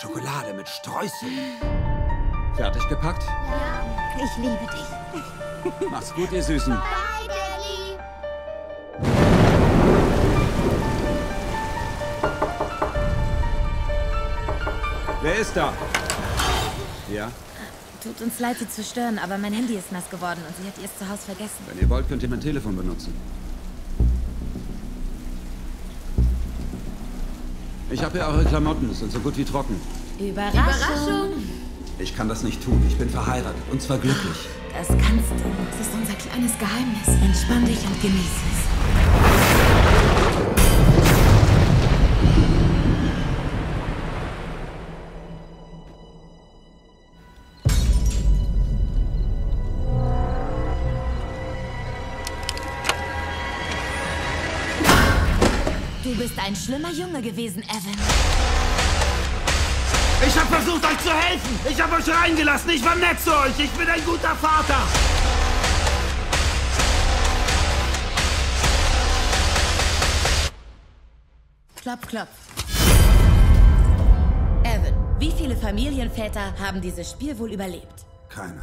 Schokolade mit Streuseln. Fertig gepackt? Ja, ich liebe dich. Mach's gut, ihr Süßen. Bye, Daddy. Wer ist da? Ja? Tut uns leid, Sie zu stören, aber mein Handy ist nass geworden und sie hat ihr zu Hause vergessen. Wenn ihr wollt, könnt ihr mein Telefon benutzen. Ich habe hier eure Klamotten, sind so gut wie trocken. Überraschung. Ich kann das nicht tun. Ich bin verheiratet und zwar glücklich. Das kannst du. Das ist unser kleines Geheimnis. Entspann dich und genieß es. Du bist ein schlimmer Junge gewesen, Evan. Ich habe versucht, euch zu helfen. Ich habe euch reingelassen. Ich war nett zu euch. Ich bin ein guter Vater. Klopf, klopf. Evan, wie viele Familienväter haben dieses Spiel wohl überlebt? Keiner.